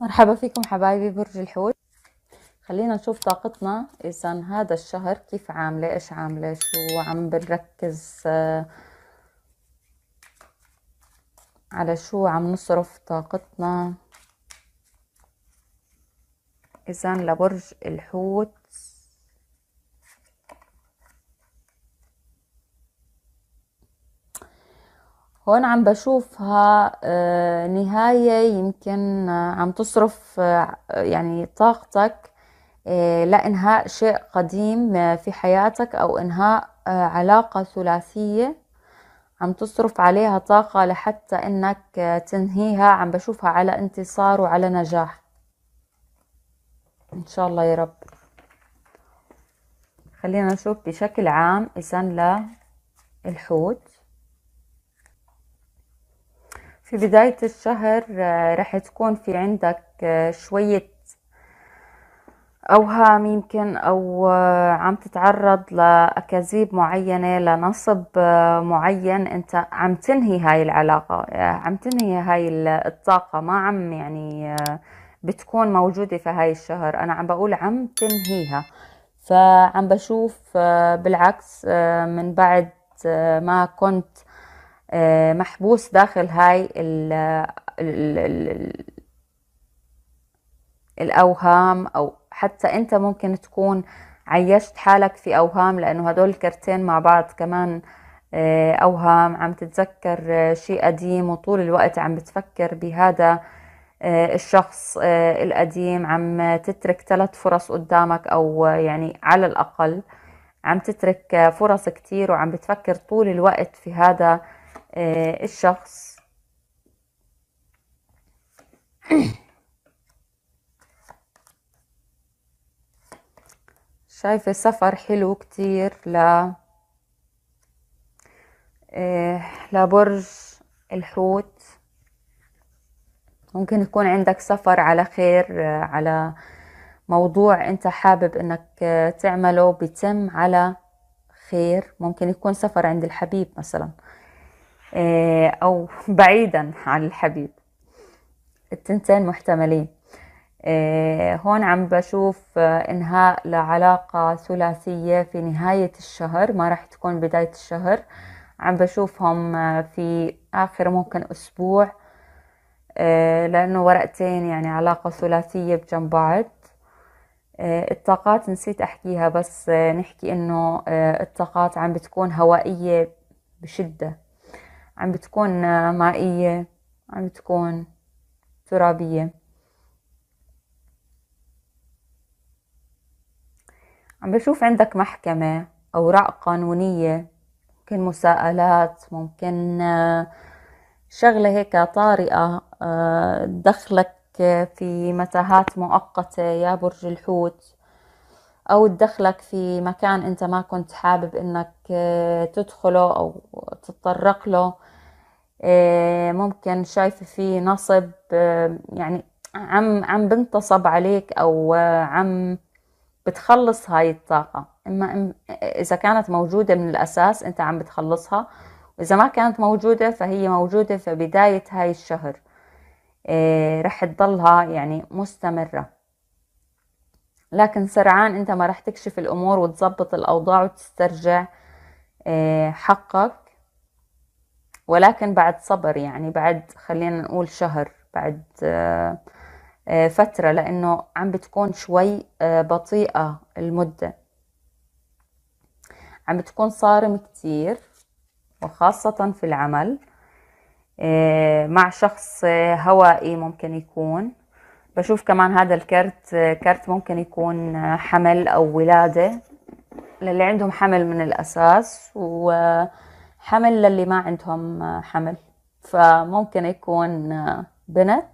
مرحبا فيكم حبايبي برج الحوت. خلينا نشوف طاقتنا إذا هذا الشهر كيف عاملة إيش عاملة شو عم بنركز آه، على شو عم نصرف طاقتنا. إذا لبرج الحوت هون عم بشوفها آه، نهاية يمكن آه، عم تصرف آه، يعني طاقتك لإنهاء شيء قديم في حياتك أو إنهاء علاقة ثلاثية. عم تصرف عليها طاقة لحتى إنك تنهيها. عم بشوفها على انتصار وعلى نجاح. إن شاء الله يا رب. خلينا نشوف بشكل عام إذا للحوت. في بداية الشهر آه، رح تكون في عندك آه، شوية أوهام يمكن أو آه، عم تتعرض لأكاذيب معينة لنصب معين. أنت عم تنهي هاي العلاقة عم تنهي هاي الطاقة. ما عم يعني بتكون موجودة في هاي الشهر. أنا عم بقول عم تنهيها. فعم بشوف بالعكس من بعد ما كنت محبوس داخل هاي ال ال ال الأوهام أو حتى أنت ممكن تكون عيشت حالك في أوهام لأنه هدول الكرتين مع بعض كمان آه، أوهام عم تتذكر آه، شيء قديم وطول الوقت عم بتفكر بهذا الشخص القديم عم تترك ثلاث فرص قدامك أو يعني على الأقل عم تترك فرص كتير وعم بتفكر طول الوقت في هذا آه، الشخص. شايفة سفر حلو كتير ل آه، لبرج الحوت. ممكن يكون عندك سفر على خير آه، على موضوع انت حابب انك تعمله بيتم على خير. ممكن يكون سفر عند الحبيب مثلا. آه، أو بعيدا عن الحبيب. التنتين محتملين. آه، هون عم بشوف آه، إنهاء لعلاقة ثلاثية في نهاية الشهر ما راح تكون بداية الشهر. عم بشوفهم في آخر ممكن أسبوع لأنه ورقتين يعني علاقة ثلاثية بجنب بعض. الطاقات نسيت أحكيها بس نحكي إنه الطاقات عم بتكون هوائية بشدة. عم بتكون مائية عم بتكون ترابية. عم بشوف عندك محكمة أوراق قانونية ممكن مساءلات ممكن شغلة هيك طارئة دخلك في متاهات مؤقتة يا برج الحوت. أو تدخلك في مكان أنت ما كنت حابب إنك تدخله أو تتطرق له. آه، ممكن شايفة في نصب آه، يعني عم عم بنتصب عليك أو عم بتخلص هاي الطاقة. إما إذا كانت موجودة من الأساس أنت عم بتخلصها وإذا ما كانت موجودة فهي موجودة في بداية هاي الشهر. آه، رح تضلها يعني مستمرة. لكن سرعان أنت ما رح تكشف الأمور وتظبط الأوضاع وتسترجع حقك. ولكن بعد صبر يعني بعد خلينا نقول شهر بعد آه، آه، فترة لأنه عم بتكون شوي آه، بطيئة المدة. عم بتكون صارم كتير وخاصة في العمل مع شخص هوائي ممكن يكون. بشوف كمان هذا الكرت كرت ممكن يكون حمل أو ولادة. للي عندهم حمل من الأساس و حمل للي ما عندهم حمل. فممكن يكون بنت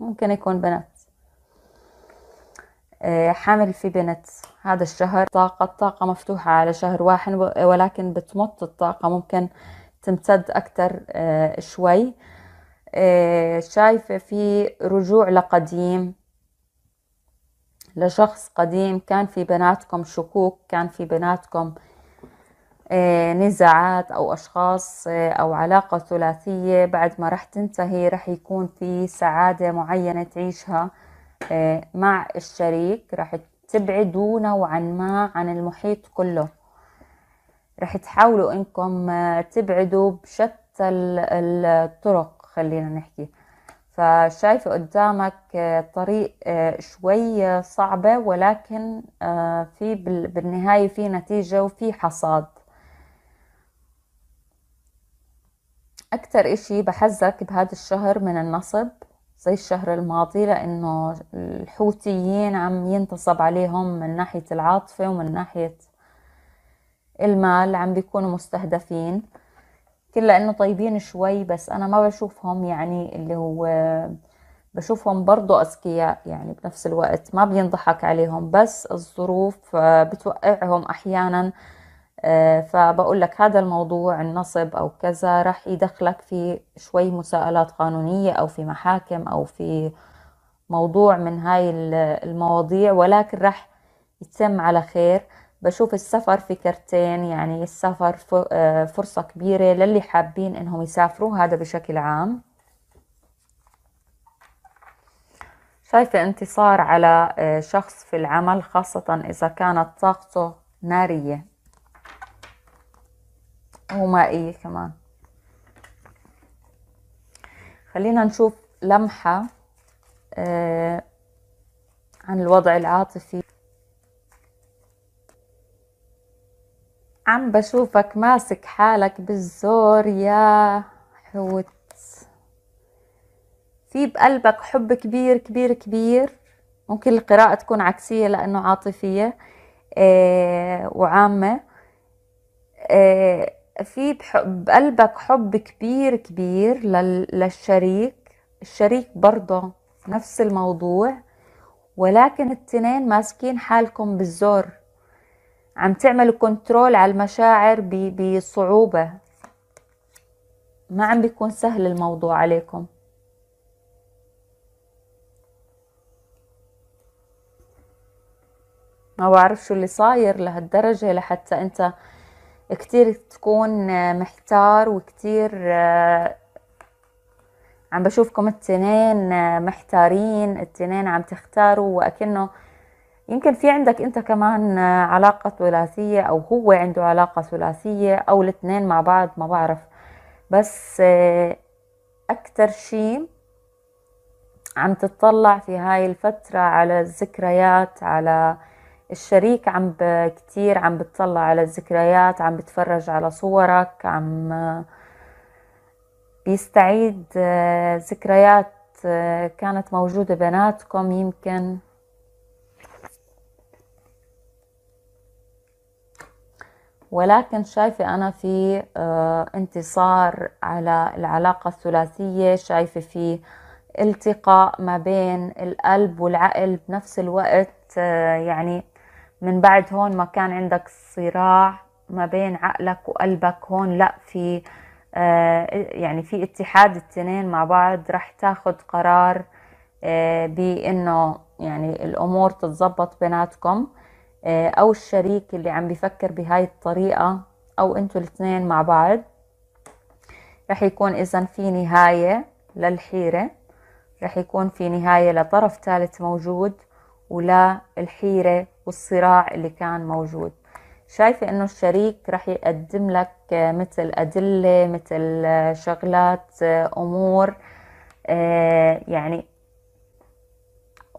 ممكن يكون بنت. حمل في بنت هذا الشهر. طاقة الطاقة مفتوحة على شهر واحد ولكن بتمط الطاقة ممكن تمتد أكتر آه، شوي. شايفة في رجوع لقديم لشخص قديم. كان في بيناتكم شكوك كان في بيناتكم آه، نزاعات أو أشخاص آه، أو علاقة ثلاثية. بعد ما رح تنتهي رح يكون في سعادة معينة تعيشها آه، مع الشريك. رح تبعدوا نوعا ما عن المحيط كله. رح تحاولوا إنكم تبعدوا بشتى الطرق. خلينا نحكي. فشايفة قدامك طريق شوي صعبة ولكن في بالنهاية في نتيجة وفي حصاد. أكتر إشي بحذرك بهذا الشهر من النصب زي الشهر الماضي لأنه الحوثيين عم ينتصب عليهم من ناحية العاطفة ومن ناحية المال عم بيكونوا مستهدفين. كلا إنه طيبين شوي بس أنا ما بشوفهم يعني اللي هو بشوفهم برضو أذكياء يعني بنفس الوقت ما بينضحك عليهم بس الظروف بتوقعهم أحيانا آه، فبقول لك هذا الموضوع النصب أو كذا راح يدخلك في شوي مساءلات قانونية أو في محاكم أو في موضوع من هاي المواضيع ولكن راح يتم على خير. بشوف السفر في كرتين يعني السفر آه، فرصة كبيرة للي حابين إنهم يسافروا هذا بشكل عام. شايفة انتصار على آه، شخص في العمل خاصة إذا كانت طاقته نارية. ومائية كمان. خلينا نشوف لمحة آه عن الوضع العاطفي. عم بشوفك ماسك حالك بالزور يا حوت. في بقلبك حب كبير كبير كبير. ممكن القراءة تكون عكسية لأنه عاطفية آه وعامة. آه في بقلبك حب كبير كبير للشريك. الشريك برضه نفس الموضوع ولكن التنين ماسكين حالكم بالزور. عم تعملوا كنترول على المشاعر بصعوبة. ما عم بيكون سهل الموضوع عليكم. ما بعرف شو اللي صاير لهالدرجة لحتى أنت كتير تكون محتار وكتير آه، عم بشوفكم التنين آه، محتارين التنين عم تختاروا وأكنه يمكن في عندك انت كمان آه، علاقة ثلاثية أو هو عنده علاقة ثلاثية أو الاثنين مع بعض ما بعرف. بس أكتر شي عم تطلع في هاي الفترة على الذكريات على الشريك عم كتير عم بتطلع على الذكريات عم بتفرج على صورك عم بيستعيد آه، ذكريات آه، كانت موجودة بيناتكم يمكن. ولكن شايفة أنا في آه، انتصار على العلاقة الثلاثية شايفة في التقاء ما بين القلب والعقل بنفس الوقت يعني من بعد هون ما كان عندك صراع ما بين عقلك وقلبك هون لا في آه، يعني في اتحاد التنين مع بعض رح تاخد قرار آه، بإنه يعني الأمور تتظبط بيناتكم. آه، أو الشريك اللي عم بيفكر بهاي الطريقة أو أنتوا الاثنين مع بعض رح يكون اذا في نهاية للحيرة رح يكون في نهاية لطرف ثالث موجود ولا الحيرة والصراع اللي كان موجود. شايفة إنه الشريك رح يقدم لك مثل أدلة مثل شغلات أمور آه، يعني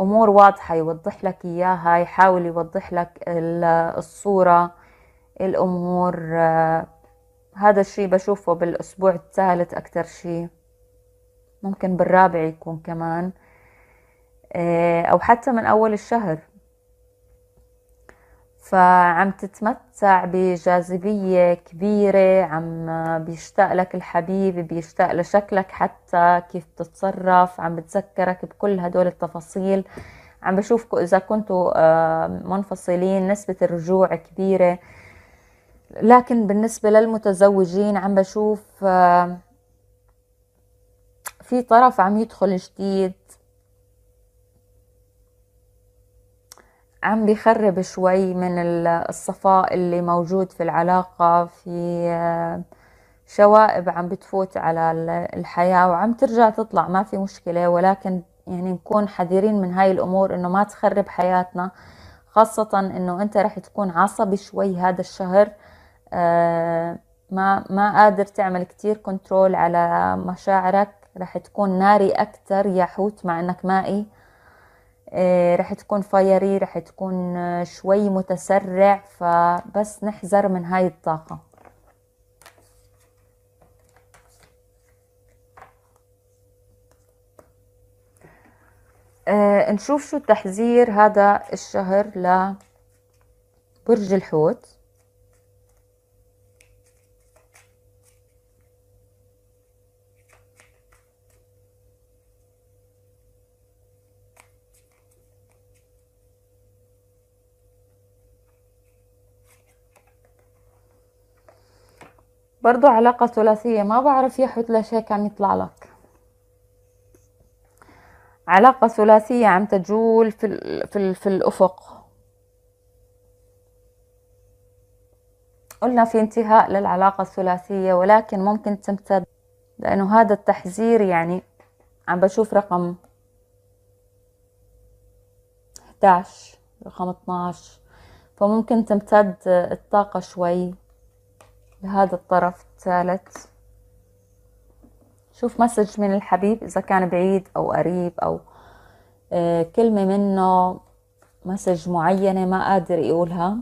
أمور واضحة يوضح لك إياها يحاول يوضح لك الصورة الأمور. آه، هذا الشي بشوفه بالأسبوع الثالث أكتر شي ممكن بالرابع يكون كمان. آه، أو حتى من أول الشهر. فعم تتمتع بجاذبية كبيرة عم بيشتاق لك الحبيب بيشتاق لشكلك حتى كيف بتتصرف عم بتذكرك بكل هدول التفاصيل. عم بشوفكم إذا كنتوا منفصلين نسبة الرجوع كبيرة. لكن بالنسبة للمتزوجين عم بشوف في طرف عم يدخل جديد. عم بيخرب شوي من الصفاء اللي موجود في العلاقة في آه، شوائب عم بتفوت على الحياة وعم ترجع تطلع ما في مشكلة. ولكن يعني نكون حذرين من هاي الأمور إنه ما تخرب حياتنا خاصة إنه أنت رح تكون عصبي شوي هذا الشهر. آه، ما ما قادر تعمل كتير control على مشاعرك رح تكون ناري أكتر يا حوت مع إنك مائي. رح تكون fiery رح تكون شوي متسرع فبس نحذر من هاي الطاقة. آه نشوف شو التحذير هذا الشهر لبرج الحوت. برضو علاقة ثلاثية ما بعرف يا ليش هيك عم يطلع لك. علاقة ثلاثية عم تجول في, ال في, ال في الأفق. قلنا في انتهاء للعلاقة الثلاثية ولكن ممكن تمتد لأنه هذا التحذير يعني عم بشوف رقم 11 رقم 12 فممكن تمتد الطاقة شوي. لهذا الطرف الثالث. شوف message من الحبيب إذا كان بعيد أو قريب أو آه، كلمة منه message معينة ما قادر يقولها.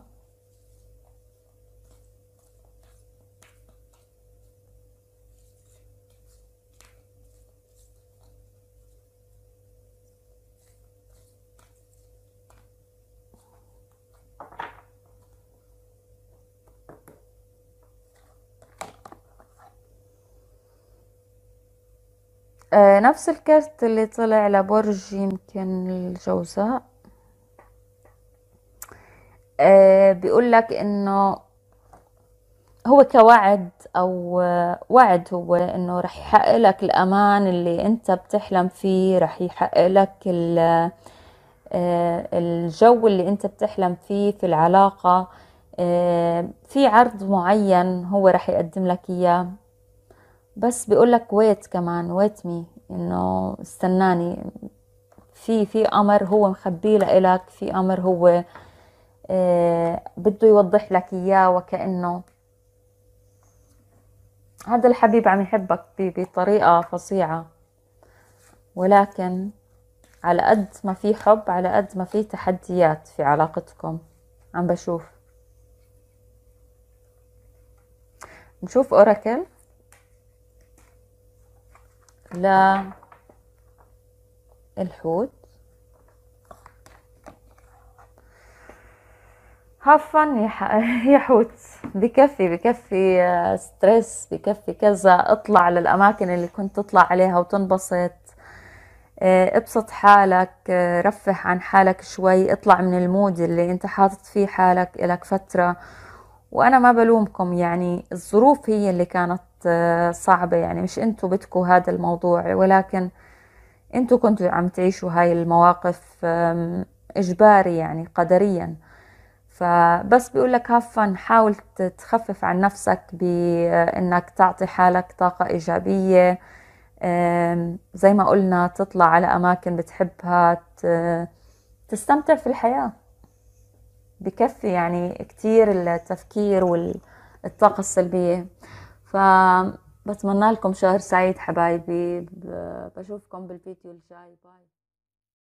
نفس الكرت اللي طلع لبرج يمكن الجوزاء. آه، بيقول لك إنه هو كوعد أو وعد هو إنه رح يحقق لك الأمان اللي أنت بتحلم فيه رح يحقق لك آه، الجو اللي أنت بتحلم فيه في العلاقة. في عرض معين هو رح يقدم لك إياه. بس بيقول لك ويت كمان ويت مي إنه استناني. في في أمر هو مخبيه لإلك في أمر هو آه بده يوضح لك إياه وكأنه. هذا الحبيب عم يحبك بطريقة فظيعة. ولكن على قد ما في حب على قد ما في تحديات في علاقتكم. عم بشوف. نشوف oracle لا. الحوت. have fun يا حوت. بكفي بكفي stress بكفي كذا. اطلع للأماكن اللي كنت تطلع عليها وتنبسط. آه، ابسط حالك آه، رفه عن حالك شوي. اطلع من ال mood اللي انت حاطط فيه حالك إلك فترة. وأنا ما بلومكم يعني الظروف هي اللي كانت آه، صعبة يعني مش انتو بدكوا هذا الموضوع ولكن انتو كنتوا عم تعيشوا هاي المواقف إجباري يعني قدريا. فبس بيقول لك هفن حاول تخفف عن نفسك بانك تعطي حالك طاقة إيجابية. زي ما قلنا تطلع على أماكن بتحبها تستمتع في الحياة. بكفي يعني كتير التفكير والطاقة السلبية. فبتمنى لكم شهر سعيد حبايبي. بشوفكم بالفيديو الجاي. باي.